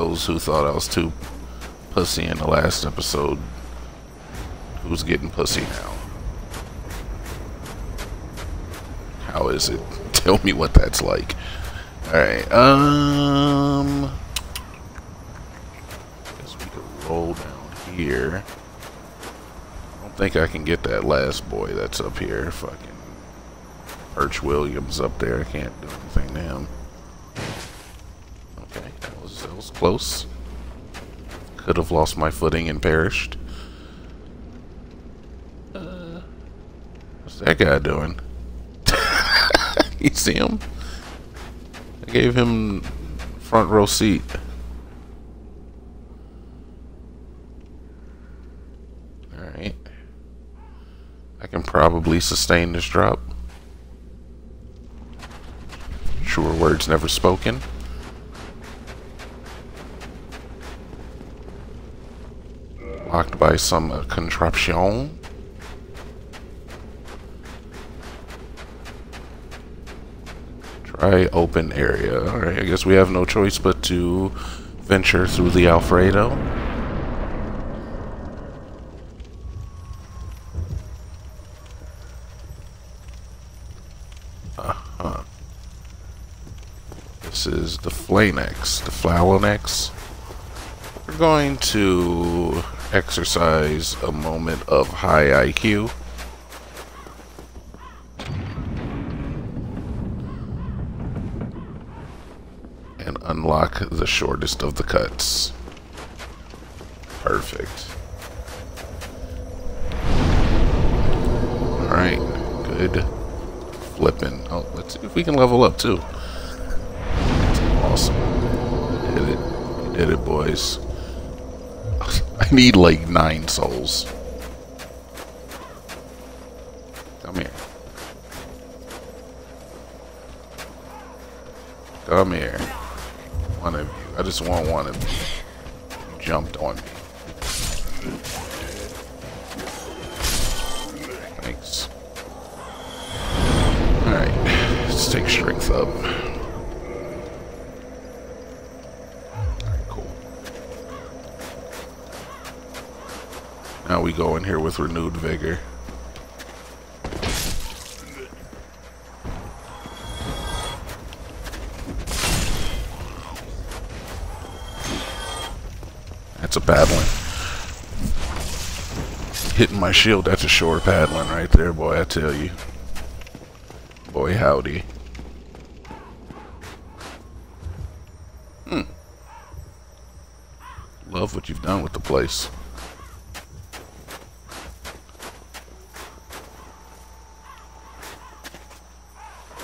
those who thought I was too pussy in the last episode, who's getting pussy now? How is it? Tell me what that's like. Alright, um... Guess we could roll down here. I don't think I can get that last boy that's up here. Fucking Arch Williams up there. I can't do anything to him. Okay, that was, that was close. Could have lost my footing and perished. Uh, what's that guy doing? you see him? I gave him front row seat. Alright. I can probably sustain this drop. Truer words never spoken. Locked by some uh, contraption. Try open area. Alright, I guess we have no choice but to venture through the Alfredo. Uh-huh. This is the Flanex, the Flalonex. We're going to exercise a moment of high IQ. And unlock the shortest of the cuts. Perfect. Alright, good flipping. Oh, let's see if we can level up too. That's awesome. Did it. Did it, boys. Need like nine souls. Come here. Come here. One of you. I just want one of you. You jumped on me. Thanks. Alright. Let's take strength up. We go in here with renewed vigor. That's a paddling. Hitting my shield, that's a shore paddling right there, boy, I tell you. Boy, howdy. Hmm. Love what you've done with the place.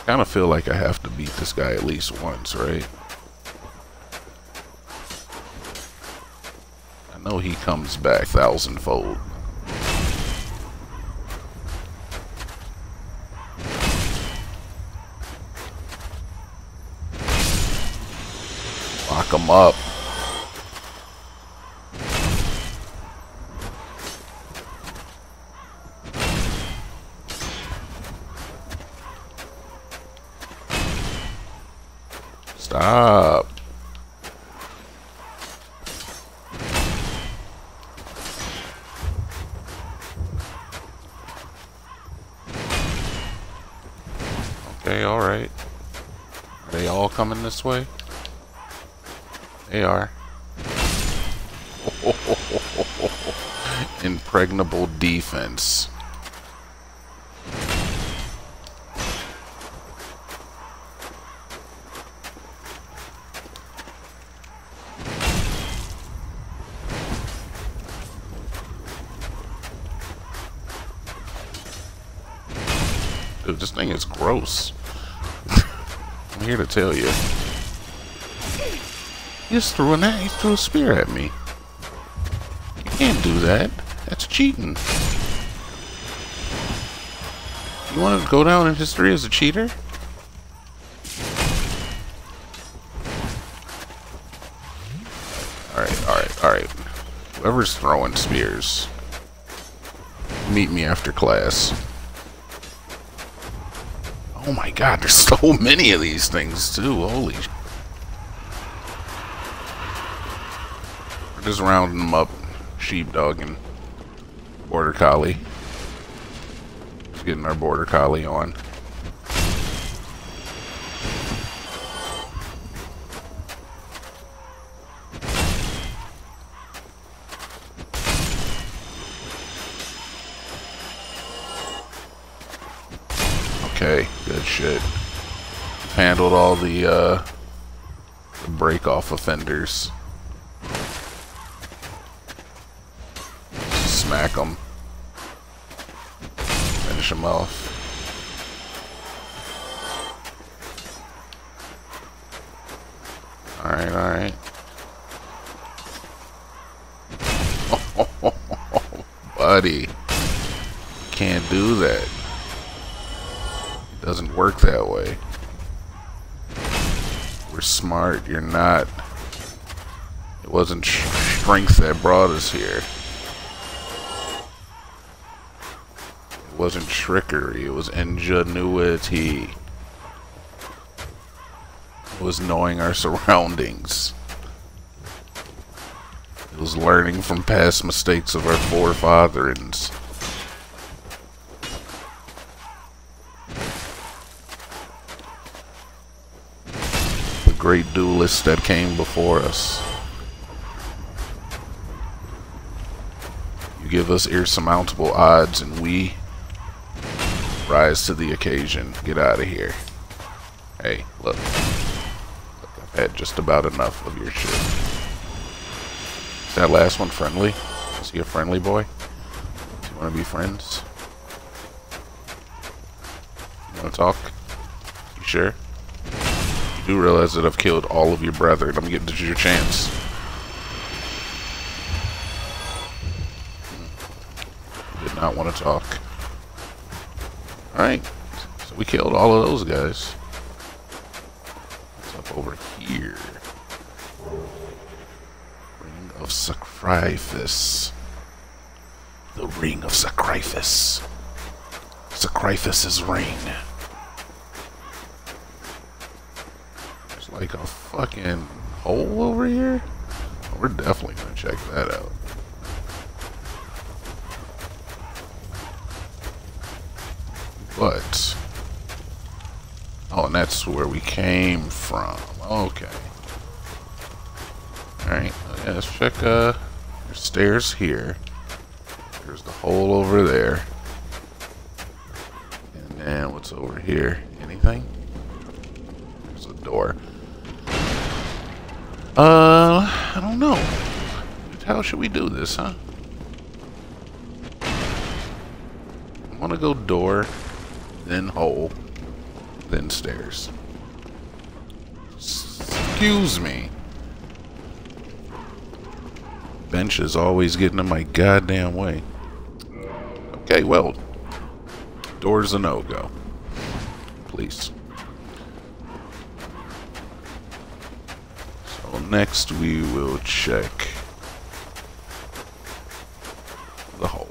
Kind of feel like I have to beat this guy at least once, right? I know he comes back thousandfold. Lock him up. Stop. Okay, alright. Are they all coming this way? They are. Impregnable defense. This thing is gross. I'm here to tell you. He just threw an he threw a spear at me. You can't do that. That's cheating. You want to go down in history as a cheater? Alright, alright, alright. Whoever's throwing spears, meet me after class. Oh my god, there's so many of these things too. Holy We're just rounding them up. Sheepdog and Border Collie. Just getting our Border Collie on. Shit. Handled all the, uh, the break-off offenders. Smack them. Finish them off. Alright, alright. buddy. Can't do that. Doesn't work that way. We're smart. You're not. It wasn't strength that brought us here. It wasn't trickery. It was ingenuity. It was knowing our surroundings. It was learning from past mistakes of our forefathers. Great duelists that came before us. You give us insurmountable odds and we rise to the occasion. Get out of here. Hey, look. I've had just about enough of your shit Is that last one friendly? Is he a friendly boy? Do you want to be friends? You want to talk? You sure? Do realize that I've killed all of your brethren. I'm getting to your chance. Did not want to talk. Alright. So we killed all of those guys. What's up over here? Ring of Sacrifice. The Ring of Sacrifice. Sacrifice's ring. Like a fucking hole over here. We're definitely gonna check that out. But, oh, and that's where we came from. Okay. Alright, yeah, let's check, uh, stairs here. There's the hole over there. And then what's over here? Anything? There's a door. Uh, I don't know. How should we do this, huh? I want to go door, then hole, then stairs. Excuse me bench is always getting in my goddamn way. Okay, well, door's a no-go. Please. Next we will check the hole.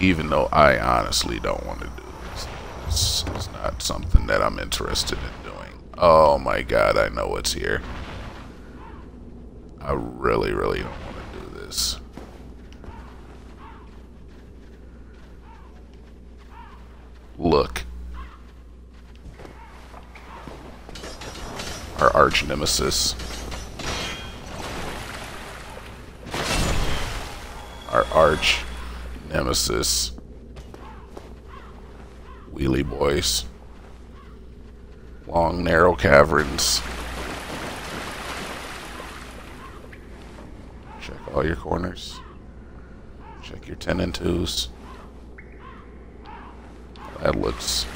Even though I honestly don't want to do this. Is not something that I'm interested in doing. Oh my god, I know what's here. I really, really don't want to do this. Look. Our arch nemesis. Our arch nemesis. Wheelie boys. Long, narrow caverns. Check all your corners. Check your 10 and 2s. That looks...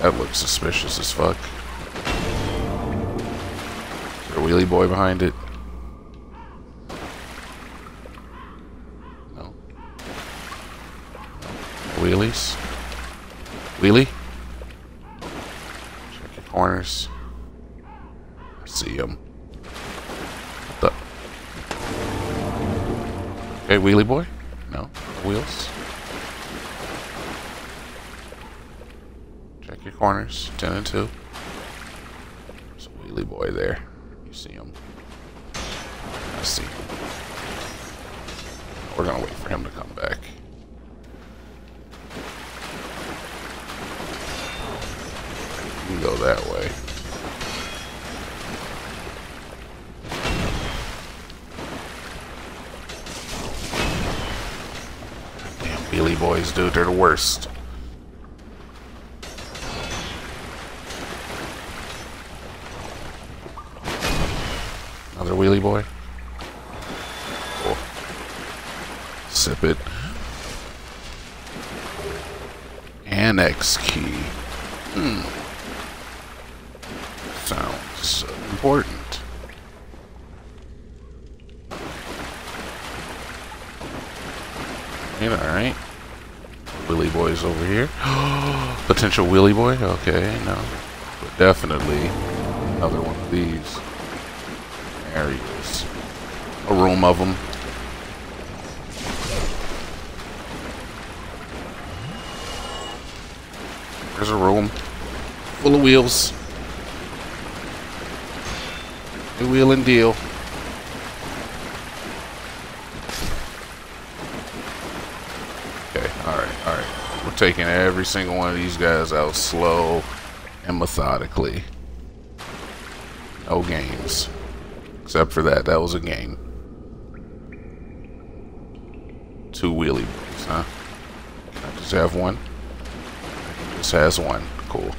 That looks suspicious as fuck. Wheelie boy behind it? No. Wheelies? Wheelie? Check your corners. I see him. What the? Okay, wheelie boy? No. Wheels? Check your corners. 10 and 2. There's a wheelie boy there. See him. I see. We're gonna wait for him to come back. You can go that way. Damn wheelie boys, dude, they're the worst. Wheelie boy. Cool. Sip it. Annex key. Hmm. Sounds important. Alright. Willy boy's over here. Potential Willy boy? Okay, no. But definitely another one of these. There he. A room of them. There's a room full of wheels. A wheel and deal. Okay, alright, alright. We're taking every single one of these guys out slow and methodically. No games. Except for that, that was a game. Two wheelie boys, huh? I just have one? Just has one. Cool.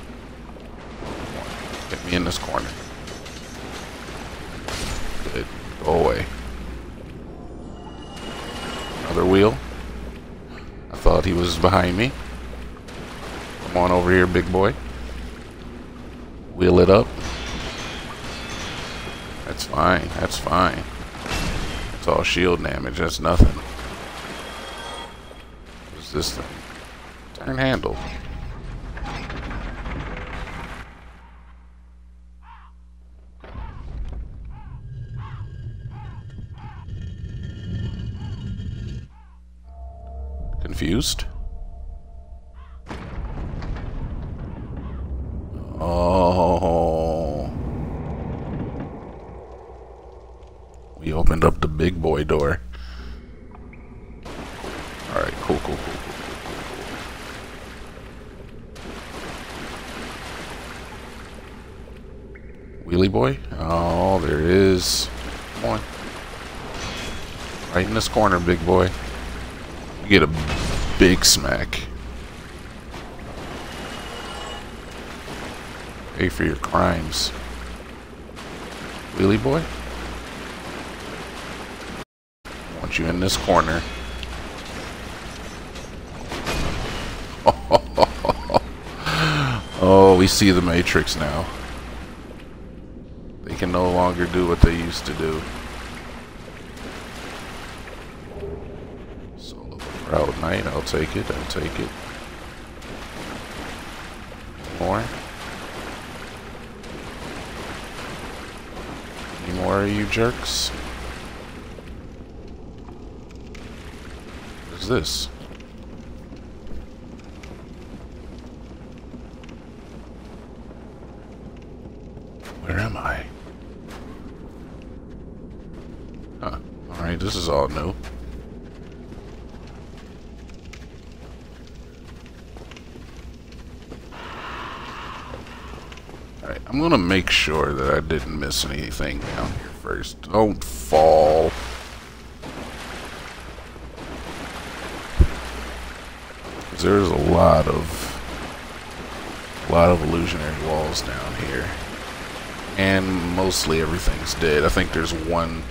Get me in this corner. Good. Go away. Another wheel. I thought he was behind me. Come on over here, big boy. Wheel it up. Fine. That's fine. It's all shield damage. That's nothing. What's this thing? Turn handle. Confused? Oh. We opened up the door. Alright, cool, cool, cool, cool, cool, cool. Wheelie boy? Oh, there is. Come on. Right in this corner, big boy. You get a big smack. Pay for your crimes. Wheelie boy? Want you in this corner. Oh, we see the Matrix now. They can no longer do what they used to do. Solo Proud Knight, I'll take it, I'll take it. More? Any more of you jerks? Is this? Where am I? Huh. Alright, this is all new. Alright, I'm gonna make sure that I didn't miss anything down here first. Don't fall. There's a lot of a lot of illusionary walls down here. And mostly everything's dead. I think there's one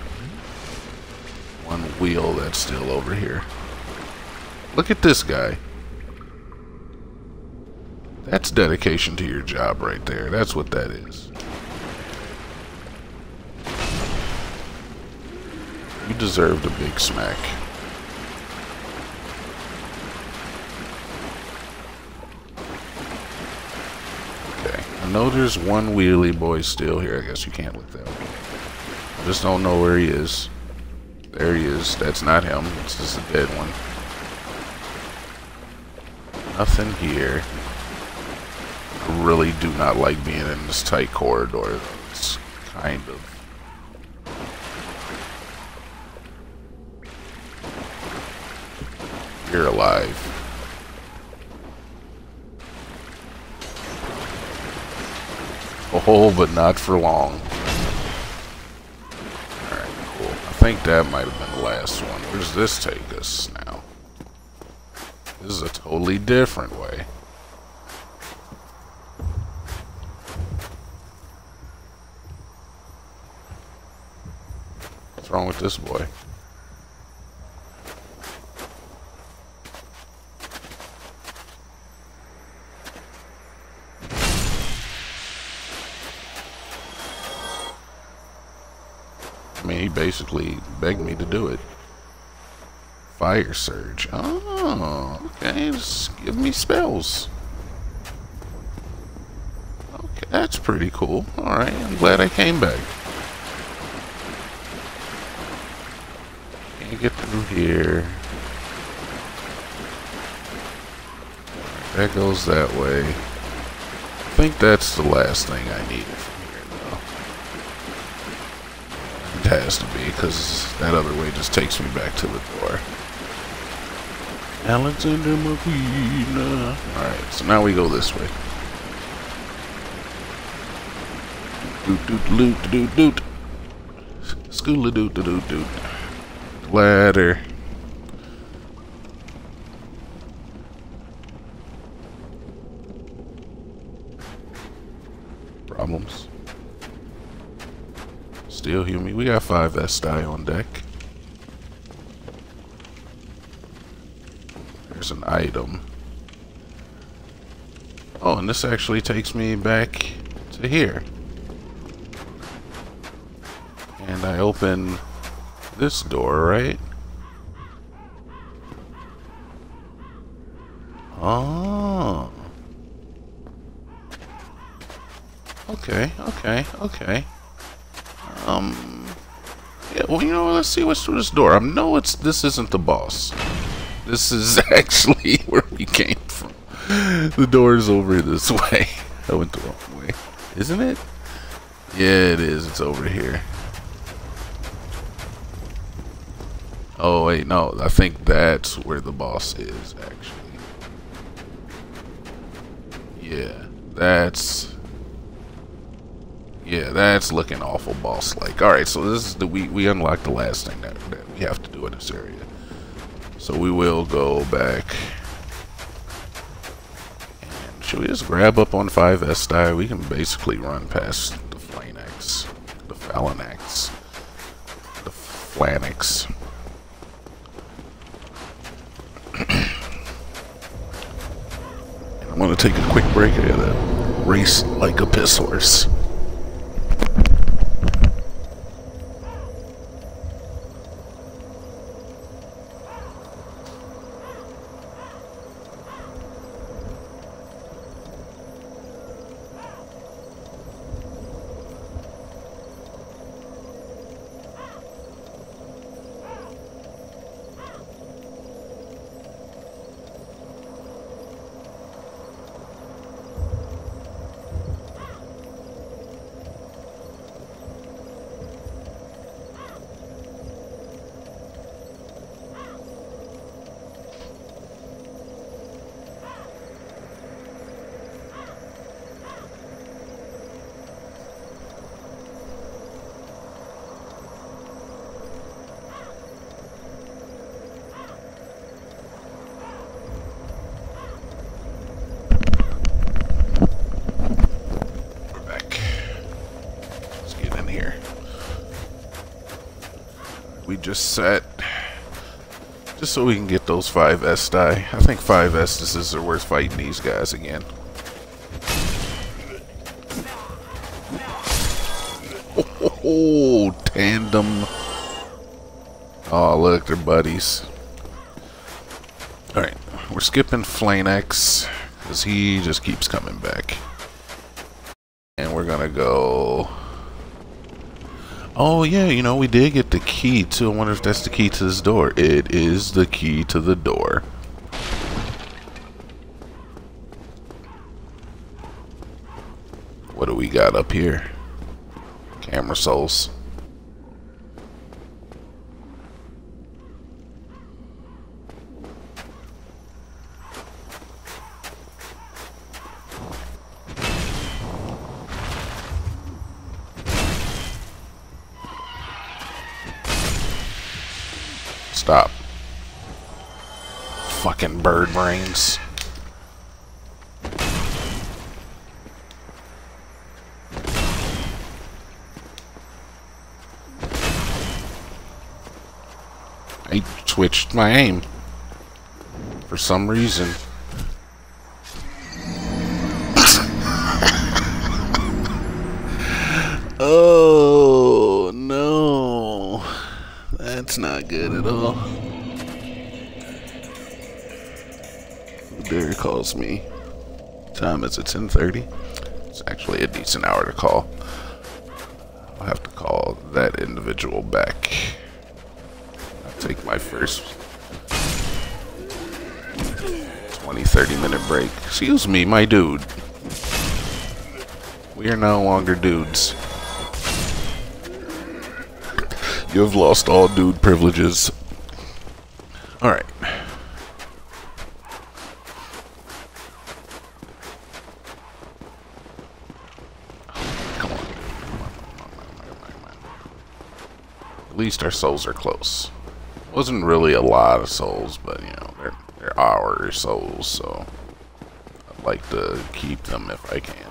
one wheel that's still over here. Look at this guy. That's dedication to your job right there. That's what that is. You deserved a big smack. know there's one wheelie boy still here. I guess you can't look that way. I just don't know where he is. There he is. That's not him. It's just a dead one. Nothing here. I really do not like being in this tight corridor. It's kind of you're alive. Oh, but not for long. Alright, cool. I think that might have been the last one. Where does this take us now? This is a totally different way. What's wrong with this boy? Basically begged me to do it. Fire Surge. Oh, okay. Just give me spells. Okay, that's pretty cool. Alright, I'm glad I came back. Can't get through here. That goes that way. I think that's the last thing I needed from here, though. It has to be, because that other way just takes me back to the door. Alexander McQueen. Alright, so now we go this way. Doot doot doot doot doot. Schoola doot doot doot doot. Ladder. Still me. We got five Estai on deck. There's an item. Oh, and this actually takes me back to here. And I open this door, right? Oh. Okay, okay, okay. Well, you know, let's see what's through this door. I know it's this isn't the boss. This is actually where we came from. The door is over this way. I went the wrong way. Isn't it? Yeah, it is. It's over here. Oh, wait, no. I think that's where the boss is, actually. Yeah, that's... Yeah, that's looking awful boss-like. Alright, so this is the... We, we unlocked the last thing that, that we have to do in this area. So we will go back. And should we just grab up on 5 Estai? We can basically run past the Flanax. The Phalanax. The Flanax. I'm gonna take a quick break. I gotta race like a piss horse. Just set just so we can get those five S die. I think five Estuses are worth fighting these guys again. Oh, tandem. Oh, look, they're buddies. Alright, we're skipping Flanex because he just keeps coming back. And we're gonna go... Oh, yeah, you know, we did get the key, too. I wonder if that's the key to this door. It is the key to the door. What do we got up here? Camera souls. Stop. Fucking bird brains. I switched my aim. For some reason. oh, no. That's not good at all. Derek calls me. Time is at 10:30? It's actually a decent hour to call. I'll have to call that individual back. I'll take my first 20 30 minute break. Excuse me, my dude. We are no longer dudes. You have lost all dude privileges. Alright. Come on. At least our souls are close. Wasn't really a lot of souls, but you know, they're, they're our souls, so I'd like to keep them if I can.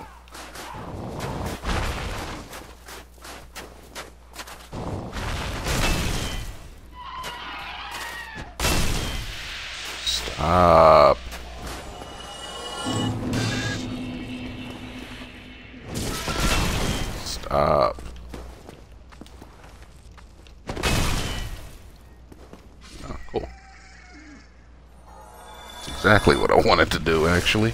Stop. Stop. Oh, cool. That's exactly what I wanted to do, actually.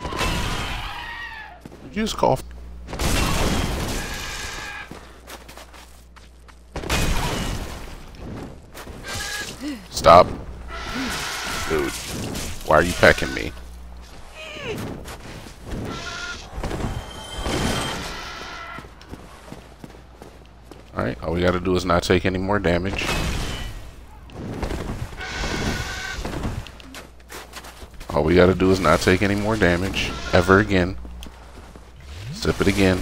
Did you just cough? Stop. Dude. Why are you pecking me? Alright, all we gotta do is not take any more damage. All we gotta do is not take any more damage. Ever again. Sip it again.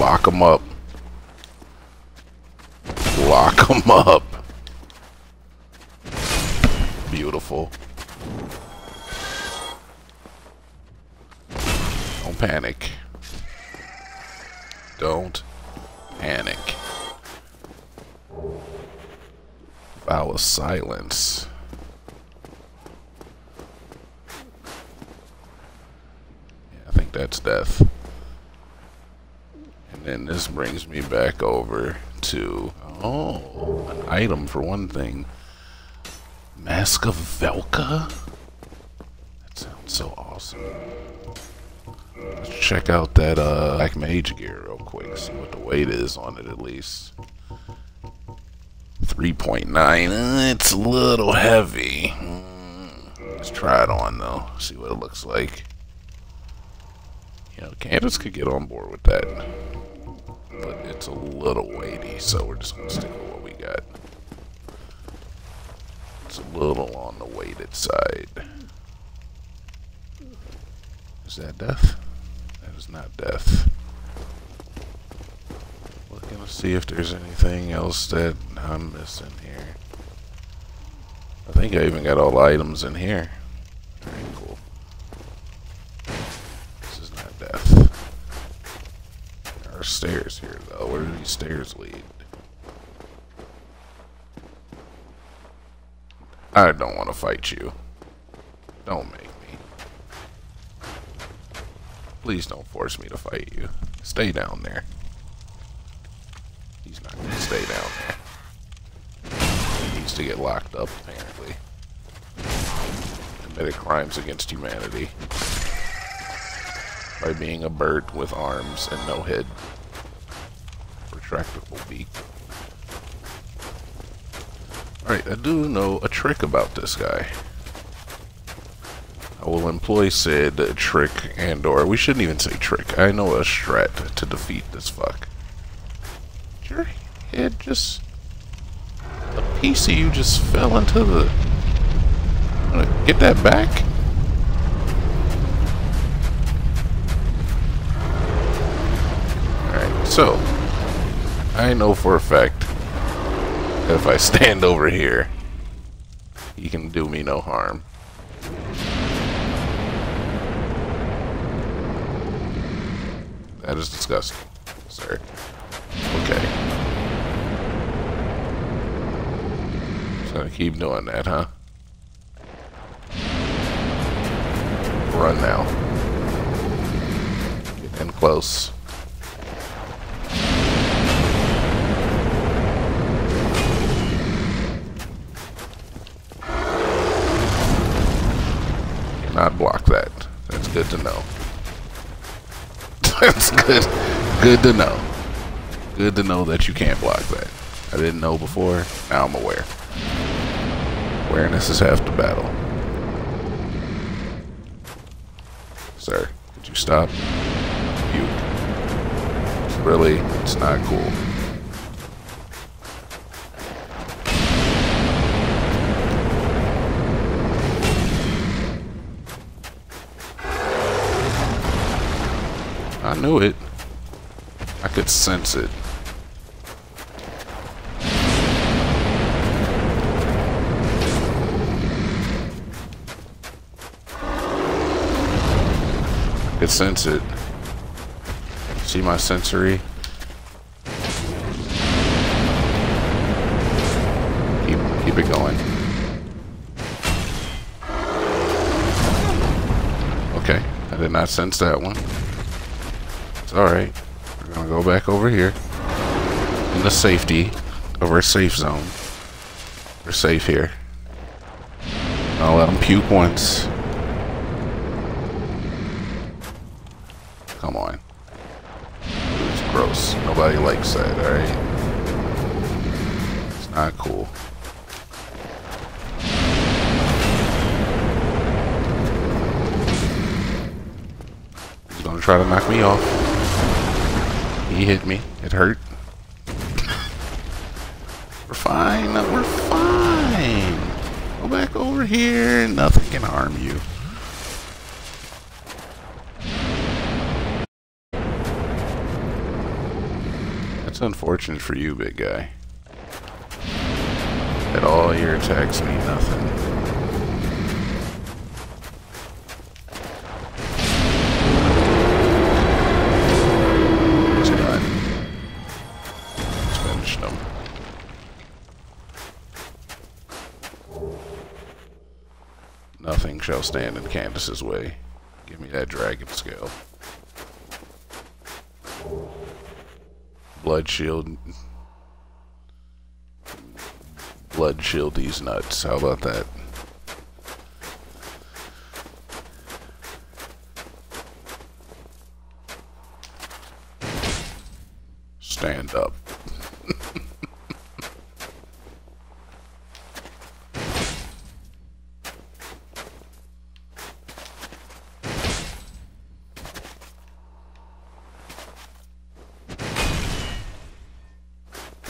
Lock them up. Lock them up. Beautiful. Don't panic. Don't panic. Vow of silence. Yeah, I think that's death. And then this brings me back over to oh, an item for one thing. Mask of Velka? That sounds so awesome. Let's check out that uh, Black Mage gear real quick, see what the weight is on it at least. 3.9. Uh, it's a little heavy. Mm, let's try it on though, see what it looks like. You know, Candace could get on board with that. But it's a little weighty, so we're just going to stick with what we got. It's a little on the weighted side. Is that death? That is not death. Looking to see if there's anything else that I'm missing here. I think I even got all the items in here. Very cool. This is not death. Stairs here though. Where do these stairs lead? I don't want to fight you. Don't make me. Please don't force me to fight you. Stay down there. He's not going to stay down there. He needs to get locked up, apparently. Committed crimes against humanity. By being a bird with arms and no head. Retractable beak. Alright, I do know a trick about this guy. I will employ said trick and or we shouldn't even say trick. I know a strat to defeat this fuck. Your head just a piece of you just fell into the get that back? Alright, so, I know for a fact that if I stand over here, he can do me no harm. That is disgusting, sir. Okay. Gonna keep doing that, huh? Run now. Get in close. Good to know. That's good. Good to know. Good to know that you can't block that. I didn't know before. Now I'm aware. Awareness is half the battle. Sir, could you stop? You. Really, it's not cool. Knew it. I could sense it. I could sense it. See my sensory? Keep, keep it going. Okay, I did not sense that one. Alright. We're gonna go back over here. In the safety of our safe zone. We're safe here. I'll let them puke once. Come on. It's gross. Nobody likes that, alright? It's not cool. He's gonna try to knock me off. He hit me. It hurt. We're fine. We're fine. Go back over here. Nothing can harm you. That's unfortunate for you, big guy. That all your attacks mean nothing. Shall stand in Candace's way. Give me that dragon scale. Blood shield. Blood shield these nuts. How about that? Stand up.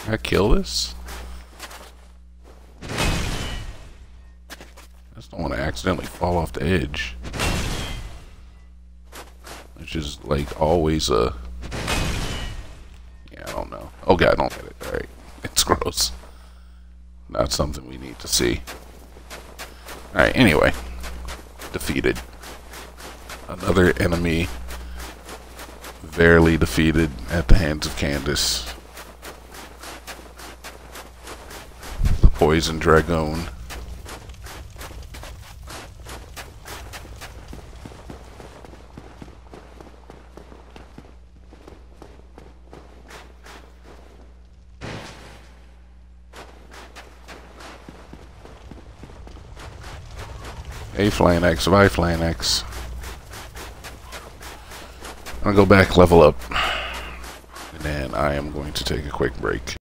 Can I kill this? I just don't want to accidentally fall off the edge. Which is like always a... Yeah, I don't know. Oh god, don't get it. Alright. It's gross. Not something we need to see. Alright, anyway. Defeated. Another enemy verily defeated at the hands of Candace. The Poison Dragoon. A Flanex, Y Flanex. I'm gonna go back, level up, and then I am going to take a quick break.